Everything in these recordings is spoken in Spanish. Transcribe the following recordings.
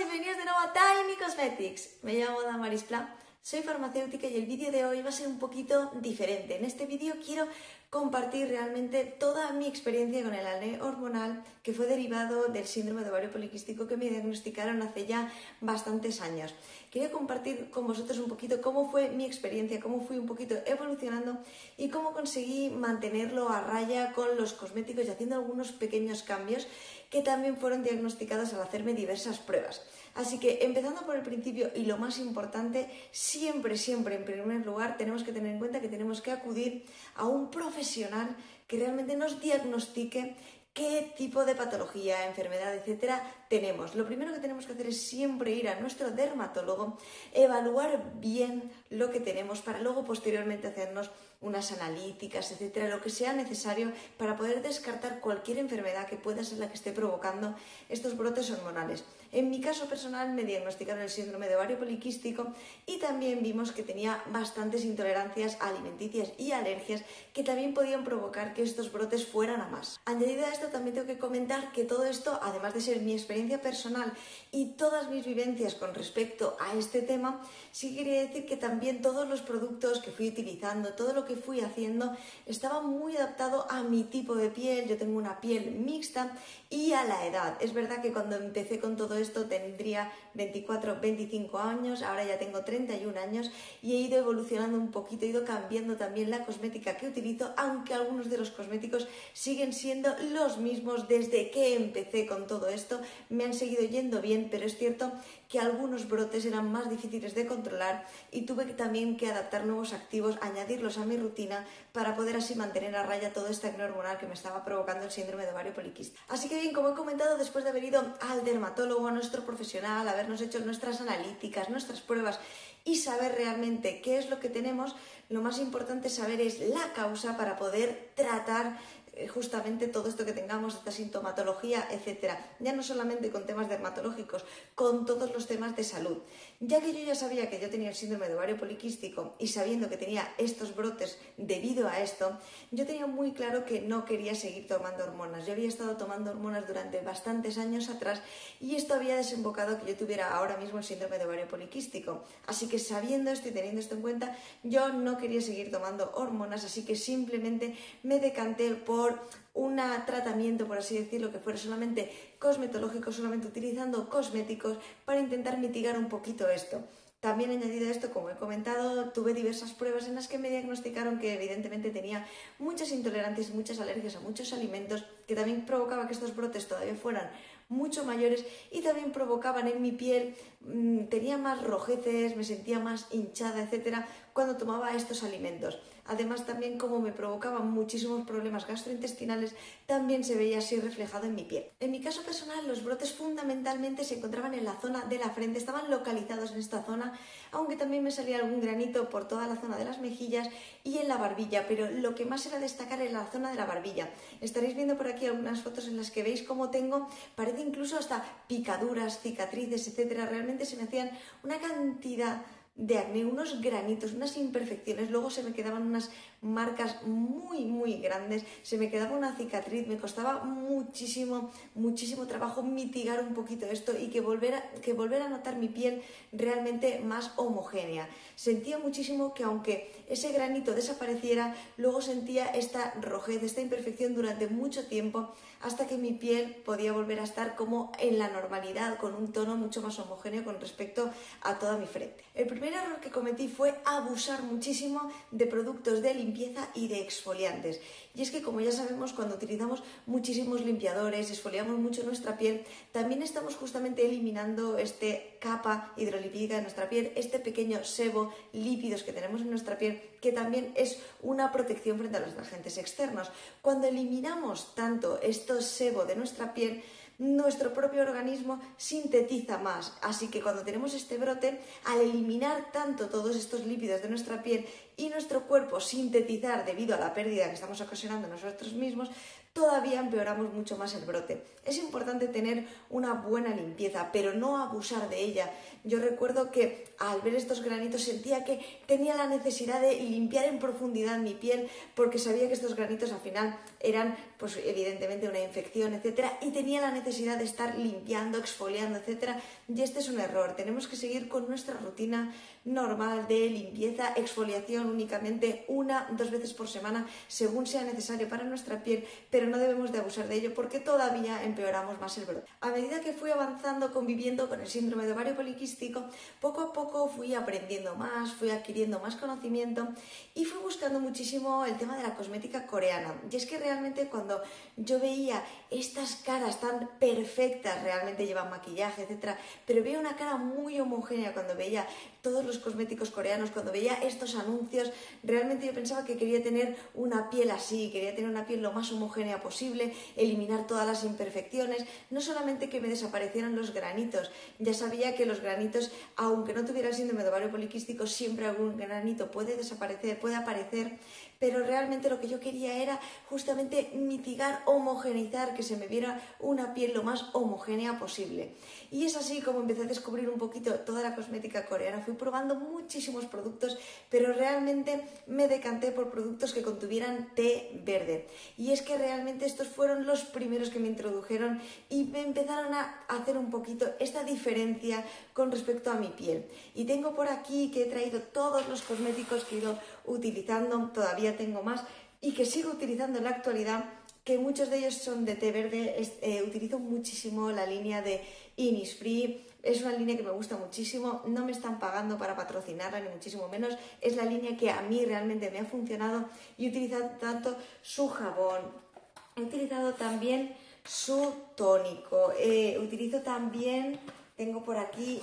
y bienvenidos de nuevo a Tiny Cosmetics. Me llamo Damaris Pla, soy farmacéutica y el vídeo de hoy va a ser un poquito diferente. En este vídeo quiero compartir realmente toda mi experiencia con el acné hormonal que fue derivado del síndrome de ovario poliquístico que me diagnosticaron hace ya bastantes años. Quería compartir con vosotros un poquito cómo fue mi experiencia, cómo fui un poquito evolucionando y cómo conseguí mantenerlo a raya con los cosméticos y haciendo algunos pequeños cambios que también fueron diagnosticados al hacerme diversas pruebas. Así que empezando por el principio y lo más importante, siempre, siempre en primer lugar tenemos que tener en cuenta que tenemos que acudir a un profesional que realmente nos diagnostique qué tipo de patología, enfermedad, etcétera tenemos. Lo primero que tenemos que hacer es siempre ir a nuestro dermatólogo, evaluar bien lo que tenemos para luego posteriormente hacernos unas analíticas, etcétera, lo que sea necesario para poder descartar cualquier enfermedad que pueda ser la que esté provocando estos brotes hormonales. En mi caso personal me diagnosticaron el síndrome de ovario poliquístico y también vimos que tenía bastantes intolerancias alimenticias y alergias que también podían provocar que estos brotes fueran a más. Añadido a esto también tengo que comentar que todo esto, además de ser mi experiencia personal y todas mis vivencias con respecto a este tema, sí quería decir que también todos los productos que fui utilizando, todo lo que fui haciendo, estaba muy adaptado a mi tipo de piel. Yo tengo una piel mixta y a la edad. Es verdad que cuando empecé con todo esto tendría 24, 25 años, ahora ya tengo 31 años y he ido evolucionando un poquito, he ido cambiando también la cosmética que utilizo, aunque algunos de los cosméticos siguen siendo los mismos desde que empecé con todo esto. Me han seguido yendo bien, pero es cierto que algunos brotes eran más difíciles de controlar y tuve también que adaptar nuevos activos, añadirlos a mi rutina para poder así mantener a raya todo este acné hormonal que me estaba provocando el síndrome de ovario poliquístico. Así que bien, como he comentado, después de haber ido al dermatólogo, a nuestro profesional, habernos hecho nuestras analíticas, nuestras pruebas y saber realmente qué es lo que tenemos, lo más importante saber es la causa para poder tratar justamente todo esto que tengamos, esta sintomatología, etcétera. Ya no solamente con temas dermatológicos, con todos los temas de salud. Ya que yo ya sabía que yo tenía el síndrome de ovario poliquístico y sabiendo que tenía estos brotes debido a esto, yo tenía muy claro que no quería seguir tomando hormonas. Yo había estado tomando hormonas durante bastantes años atrás y esto había desembocado que yo tuviera ahora mismo el síndrome de ovario poliquístico. Así que sabiendo esto y teniendo esto en cuenta, yo no quería seguir tomando hormonas, así que simplemente me decanté por un tratamiento, por así decirlo, que fuera solamente cosmetológico, solamente utilizando cosméticos para intentar mitigar un poquito esto. También añadido a esto, como he comentado, tuve diversas pruebas en las que me diagnosticaron que evidentemente tenía muchas intolerancias muchas alergias a muchos alimentos, que también provocaba que estos brotes todavía fueran mucho mayores y también provocaban en mi piel, tenía más rojeces, me sentía más hinchada, etcétera, cuando tomaba estos alimentos. Además, también como me provocaban muchísimos problemas gastrointestinales, también se veía así reflejado en mi piel. En mi caso personal, los brotes fundamentalmente se encontraban en la zona de la frente, estaban localizados en esta zona, aunque también me salía algún granito por toda la zona de las mejillas y en la barbilla, pero lo que más era destacar era la zona de la barbilla. Estaréis viendo por aquí algunas fotos en las que veis cómo tengo, parece incluso hasta picaduras, cicatrices, etcétera. Realmente se me hacían una cantidad de acné, unos granitos, unas imperfecciones, luego se me quedaban unas marcas muy, muy grandes, se me quedaba una cicatriz, me costaba muchísimo, muchísimo trabajo mitigar un poquito esto y que volver a, que volver a notar mi piel realmente más homogénea. Sentía muchísimo que aunque ese granito desapareciera, luego sentía esta rojez, esta imperfección durante mucho tiempo hasta que mi piel podía volver a estar como en la normalidad, con un tono mucho más homogéneo con respecto a toda mi frente. Primer error que cometí fue abusar muchísimo de productos de limpieza y de exfoliantes. Y es que, como ya sabemos, cuando utilizamos muchísimos limpiadores, exfoliamos mucho nuestra piel, también estamos justamente eliminando este capa hidrolipídica de nuestra piel, este pequeño sebo, lípidos que tenemos en nuestra piel, que también es una protección frente a los agentes externos. Cuando eliminamos tanto estos sebo de nuestra piel, nuestro propio organismo sintetiza más. Así que cuando tenemos este brote, al eliminar tanto todos estos lípidos de nuestra piel y nuestro cuerpo sintetizar debido a la pérdida que estamos ocasionando nosotros mismos, todavía empeoramos mucho más el brote. Es importante tener una buena limpieza, pero no abusar de ella. Yo recuerdo que al ver estos granitos sentía que tenía la necesidad de limpiar en profundidad mi piel porque sabía que estos granitos al final eran pues evidentemente una infección, etcétera, y tenía la necesidad de estar limpiando, exfoliando, etcétera. Y este es un error. Tenemos que seguir con nuestra rutina normal de limpieza, exfoliación únicamente una, dos veces por semana, según sea necesario para nuestra piel, no debemos de abusar de ello porque todavía empeoramos más el brote. A medida que fui avanzando conviviendo con el síndrome de ovario poliquístico, poco a poco fui aprendiendo más, fui adquiriendo más conocimiento y fui buscando muchísimo el tema de la cosmética coreana. Y es que realmente cuando yo veía estas caras tan perfectas, realmente llevan maquillaje, etcétera, pero veía una cara muy homogénea cuando veía todos los cosméticos coreanos, cuando veía estos anuncios, realmente yo pensaba que quería tener una piel así, quería tener una piel lo más homogénea posible, eliminar todas las imperfecciones, no solamente que me desaparecieran los granitos, ya sabía que los granitos, aunque no tuviera síndrome de ovario poliquístico, siempre algún granito puede desaparecer, puede aparecer, pero realmente lo que yo quería era justamente mitigar, homogeneizar, que se me viera una piel lo más homogénea posible. Y es así como empecé a descubrir un poquito toda la cosmética coreana. Fui probando muchísimos productos, pero realmente me decanté por productos que contuvieran té verde. Y es que realmente estos fueron los primeros que me introdujeron y me empezaron a hacer un poquito esta diferencia con respecto a mi piel. Y tengo por aquí que he traído todos los cosméticos que he ido utilizando, todavía tengo más, y que sigo utilizando en la actualidad, que muchos de ellos son de té verde. Eh, utilizo muchísimo la línea de Innisfree, es una línea que me gusta muchísimo, no me están pagando para patrocinarla, ni muchísimo menos, es la línea que a mí realmente me ha funcionado y he utilizado tanto su jabón, he utilizado también su tónico, eh, utilizo también, tengo por aquí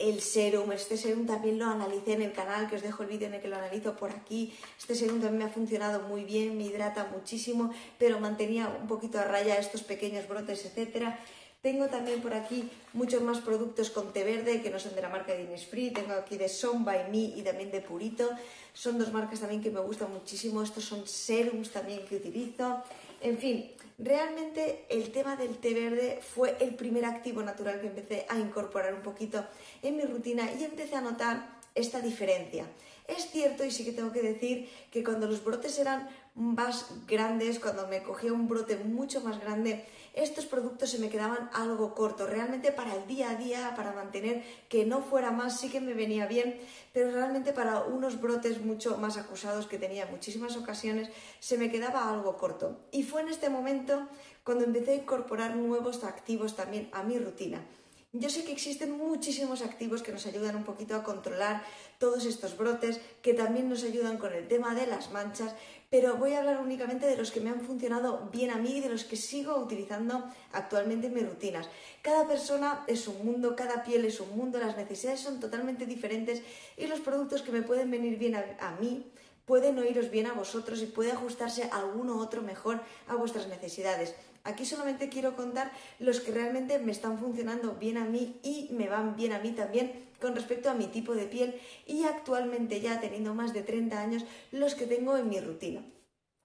el serum, este serum también lo analicé en el canal, que os dejo el vídeo en el que lo analizo por aquí. Este serum también me ha funcionado muy bien, me hidrata muchísimo, pero mantenía un poquito a raya estos pequeños brotes, etcétera. Tengo también por aquí muchos más productos con té verde que no son de la marca de Innisfree. Tengo aquí de Son by Me y también de Purito. Son dos marcas también que me gustan muchísimo. Estos son serums también que utilizo. En fin, realmente el tema del té verde fue el primer activo natural que empecé a incorporar un poquito en mi rutina y empecé a notar esta diferencia. Es cierto, y sí que tengo que decir, que cuando los brotes eran más grandes, cuando me cogía un brote mucho más grande, estos productos se me quedaban algo cortos. Realmente para el día a día, para mantener que no fuera más, sí que me venía bien, pero realmente para unos brotes mucho más acusados que tenía en muchísimas ocasiones, se me quedaba algo corto. Y fue en este momento cuando empecé a incorporar nuevos activos también a mi rutina. Yo sé que existen muchísimos activos que nos ayudan un poquito a controlar todos estos brotes, que también nos ayudan con el tema de las manchas, pero voy a hablar únicamente de los que me han funcionado bien a mí y de los que sigo utilizando actualmente en mis rutinas. Cada persona es un mundo, cada piel es un mundo, las necesidades son totalmente diferentes y los productos que me pueden venir bien a, mí pueden oíros bien a vosotros y puede ajustarse alguno otro mejor a vuestras necesidades. Aquí solamente quiero contar los que realmente me están funcionando bien a mí y me van bien a mí también con respecto a mi tipo de piel y actualmente ya teniendo más de 30 años los que tengo en mi rutina.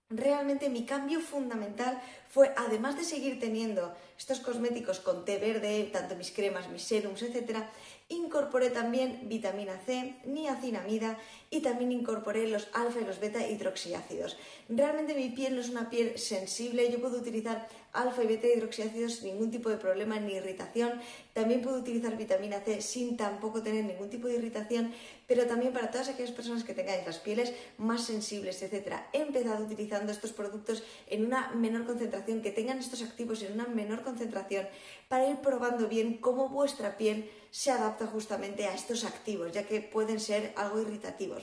Realmente mi cambio fundamental fue, además de seguir teniendo estos cosméticos con té verde, tanto mis cremas, mis serums, etcétera, Incorporé también vitamina C, niacinamida y también incorporé los alfa y los beta hidroxiácidos. Realmente mi piel no es una piel sensible, yo puedo utilizar alfa y beta hidroxiácidos sin ningún tipo de problema ni irritación. También puedo utilizar vitamina C sin tampoco tener ningún tipo de irritación, pero también para todas aquellas personas que tengáis las pieles más sensibles, etc. He empezado utilizando estos productos en una menor concentración, que tengan estos activos en una menor concentración, para ir probando bien cómo vuestra piel se adapta justamente a estos activos, ya que pueden ser algo irritativos.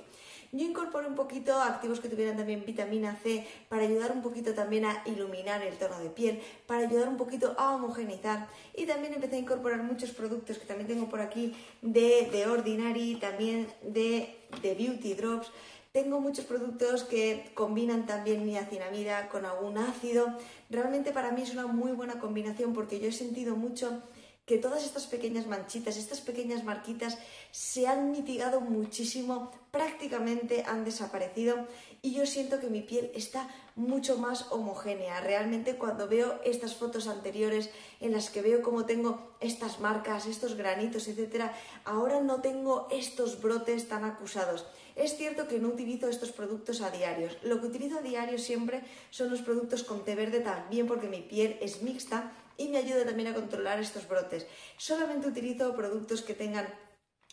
Yo incorporé un poquito activos que tuvieran también vitamina C para ayudar un poquito también a iluminar el tono de piel, para ayudar un poquito a homogeneizar y también empecé a incorporar muchos productos que también tengo por aquí de, de Ordinary, también de, de Beauty Drops. Tengo muchos productos que combinan también niacinamida con algún ácido. Realmente para mí es una muy buena combinación porque yo he sentido mucho que todas estas pequeñas manchitas, estas pequeñas marquitas se han mitigado muchísimo, prácticamente han desaparecido y yo siento que mi piel está mucho más homogénea. Realmente cuando veo estas fotos anteriores en las que veo cómo tengo estas marcas, estos granitos, etcétera, ahora no tengo estos brotes tan acusados. Es cierto que no utilizo estos productos a diario. Lo que utilizo a diario siempre son los productos con té verde también porque mi piel es mixta y me ayuda también a controlar estos brotes. Solamente utilizo productos que tengan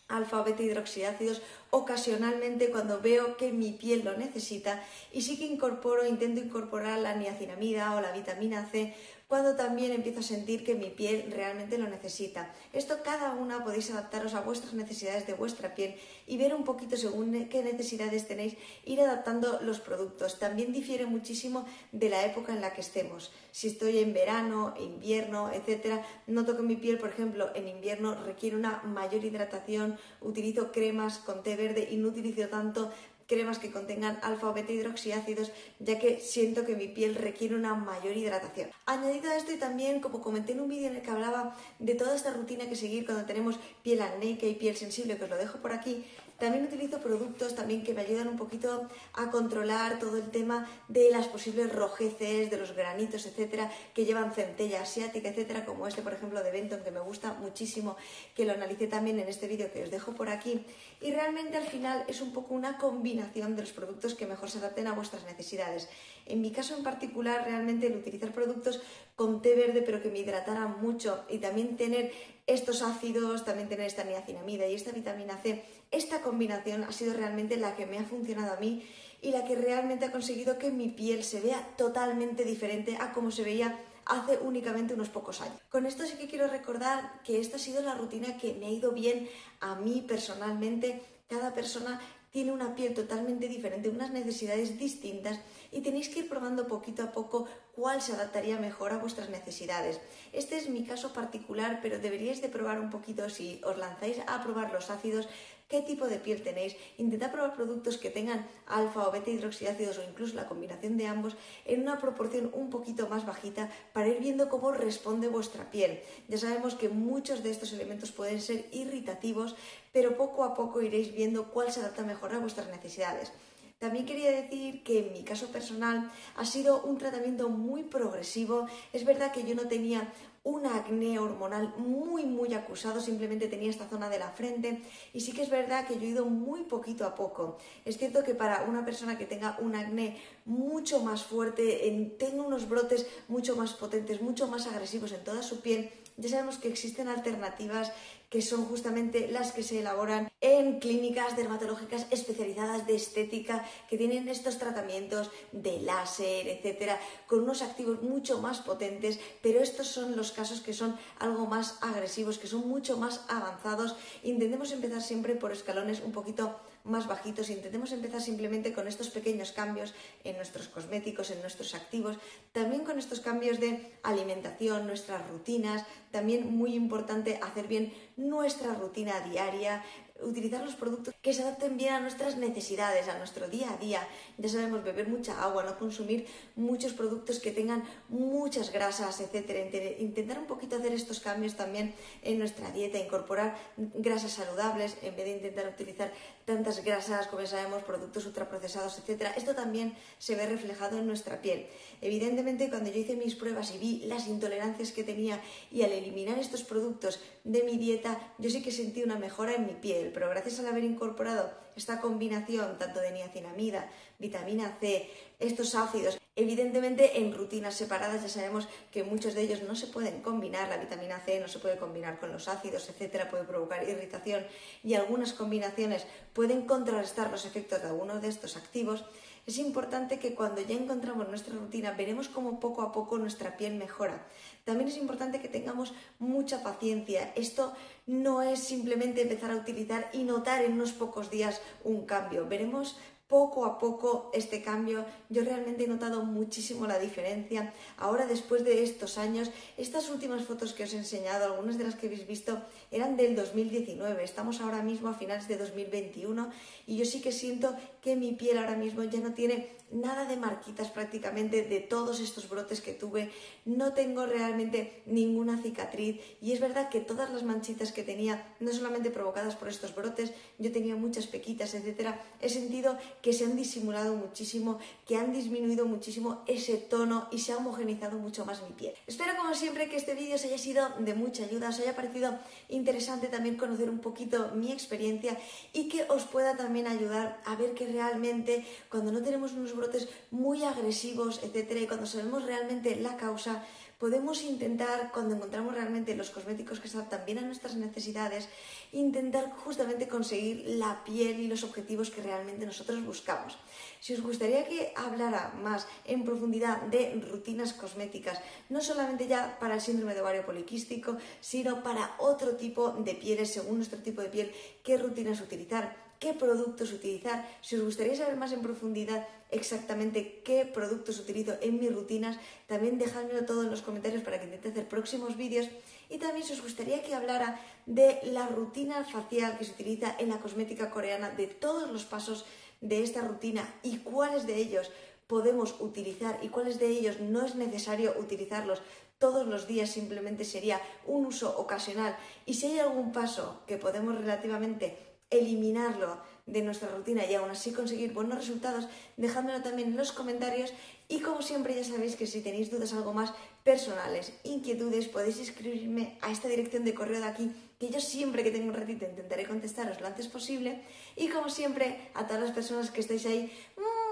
alfa beta hidroxiácidos ocasionalmente cuando veo que mi piel lo necesita y sí que incorporo, intento incorporar la niacinamida o la vitamina C cuando también empiezo a sentir que mi piel realmente lo necesita. Esto cada una podéis adaptaros a vuestras necesidades de vuestra piel y ver un poquito según qué necesidades tenéis, ir adaptando los productos. También difiere muchísimo de la época en la que estemos. Si estoy en verano, invierno, etcétera, noto que mi piel, por ejemplo, en invierno requiere una mayor hidratación, utilizo cremas con té verde y no utilizo tanto cremas que contengan alfa o beta hidroxiácidos, ya que siento que mi piel requiere una mayor hidratación. Añadido a esto y también, como comenté en un vídeo en el que hablaba de toda esta rutina que seguir cuando tenemos piel acnéica y piel sensible, que os lo dejo por aquí, también utilizo productos también que me ayudan un poquito a controlar todo el tema de las posibles rojeces, de los granitos, etcétera, que llevan centella asiática, etcétera, como este, por ejemplo, de Benton, que me gusta muchísimo, que lo analicé también en este vídeo que os dejo por aquí. Y realmente al final es un poco una combinación de los productos que mejor se adapten a vuestras necesidades. En mi caso en particular, realmente el utilizar productos con té verde, pero que me hidrataran mucho y también tener estos ácidos, también tener esta niacinamida y esta vitamina C, esta combinación ha sido realmente la que me ha funcionado a mí y la que realmente ha conseguido que mi piel se vea totalmente diferente a como se veía hace únicamente unos pocos años. Con esto sí que quiero recordar que esta ha sido la rutina que me ha ido bien a mí personalmente. Cada persona tiene una piel totalmente diferente, unas necesidades distintas y tenéis que ir probando poquito a poco cuál se adaptaría mejor a vuestras necesidades. Este es mi caso particular, pero deberíais de probar un poquito si os lanzáis a probar los ácidos, qué tipo de piel tenéis. Intentad probar productos que tengan alfa o beta hidroxiácidos o incluso la combinación de ambos en una proporción un poquito más bajita para ir viendo cómo responde vuestra piel. Ya sabemos que muchos de estos elementos pueden ser irritativos, pero poco a poco iréis viendo cuál se adapta mejor a vuestras necesidades. También quería decir que en mi caso personal ha sido un tratamiento muy progresivo. Es verdad que yo no tenía un acné hormonal muy muy acusado, simplemente tenía esta zona de la frente y sí que es verdad que yo he ido muy poquito a poco. Es cierto que para una persona que tenga un acné mucho más fuerte, en, tenga unos brotes mucho más potentes, mucho más agresivos en toda su piel, ya sabemos que existen alternativas que son justamente las que se elaboran en clínicas dermatológicas especializadas de estética que tienen estos tratamientos de láser, etcétera, con unos activos mucho más potentes, pero estos son los casos que son algo más agresivos, que son mucho más avanzados. Intentemos empezar siempre por escalones un poquito más bajitos. Intentemos empezar simplemente con estos pequeños cambios en nuestros cosméticos, en nuestros activos, también con estos cambios de alimentación, nuestras rutinas, también muy importante hacer bien nuestra rutina diaria, utilizar los productos que se adapten bien a nuestras necesidades, a nuestro día a día. Ya sabemos beber mucha agua, no consumir muchos productos que tengan muchas grasas, etcétera. Intentar un poquito hacer estos cambios también en nuestra dieta, incorporar grasas saludables en vez de intentar utilizar tantas grasas, como sabemos, productos ultraprocesados, etcétera. Esto también se ve reflejado en nuestra piel. Evidentemente, cuando yo hice mis pruebas y vi las intolerancias que tenía y al eliminar estos productos de mi dieta, yo sí que sentí una mejora en mi piel pero gracias al haber incorporado esta combinación tanto de niacinamida, vitamina C, estos ácidos, evidentemente en rutinas separadas ya sabemos que muchos de ellos no se pueden combinar, la vitamina C no se puede combinar con los ácidos, etcétera, puede provocar irritación y algunas combinaciones pueden contrarrestar los efectos de alguno de estos activos es importante que cuando ya encontramos nuestra rutina veremos cómo poco a poco nuestra piel mejora. También es importante que tengamos mucha paciencia. Esto no es simplemente empezar a utilizar y notar en unos pocos días un cambio. Veremos poco a poco este cambio. Yo realmente he notado muchísimo la diferencia. Ahora, después de estos años, estas últimas fotos que os he enseñado, algunas de las que habéis visto, eran del 2019. Estamos ahora mismo a finales de 2021 y yo sí que siento que mi piel ahora mismo ya no tiene nada de marquitas prácticamente de todos estos brotes que tuve. No tengo realmente ninguna cicatriz y es verdad que todas las manchitas que tenía, no solamente provocadas por estos brotes, yo tenía muchas pequitas, etcétera, he sentido que se han disimulado muchísimo, que han disminuido muchísimo ese tono y se ha homogenizado mucho más mi piel. Espero como siempre que este vídeo os haya sido de mucha ayuda, os haya parecido interesante también conocer un poquito mi experiencia y que os pueda también ayudar a ver que realmente cuando no tenemos unos brotes muy agresivos, etcétera, y cuando sabemos realmente la causa, podemos intentar, cuando encontramos realmente los cosméticos que se adaptan bien a nuestras necesidades, intentar justamente conseguir la piel y los objetivos que realmente nosotros buscamos. Si os gustaría que hablara más en profundidad de rutinas cosméticas, no solamente ya para el síndrome de ovario poliquístico, sino para otro tipo de pieles, según nuestro tipo de piel, qué rutinas utilizar, qué productos utilizar. Si os gustaría saber más en profundidad exactamente qué productos utilizo en mis rutinas, también dejádmelo todo en los comentarios para que intente hacer próximos vídeos. Y también si os gustaría que hablara de la rutina facial que se utiliza en la cosmética coreana, de todos los pasos de esta rutina y cuáles de ellos podemos utilizar y cuáles de ellos no es necesario utilizarlos todos los días, simplemente sería un uso ocasional. Y si hay algún paso que podemos relativamente eliminarlo de nuestra rutina y aún así conseguir buenos resultados, dejádmelo también en los comentarios y como siempre ya sabéis que si tenéis dudas algo más personales, inquietudes, podéis escribirme a esta dirección de correo de aquí que yo siempre que tengo un ratito intentaré contestaros lo antes posible y como siempre a todas las personas que estáis ahí,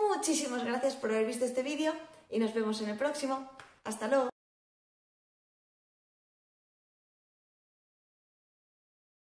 muchísimas gracias por haber visto este vídeo y nos vemos en el próximo. Hasta luego.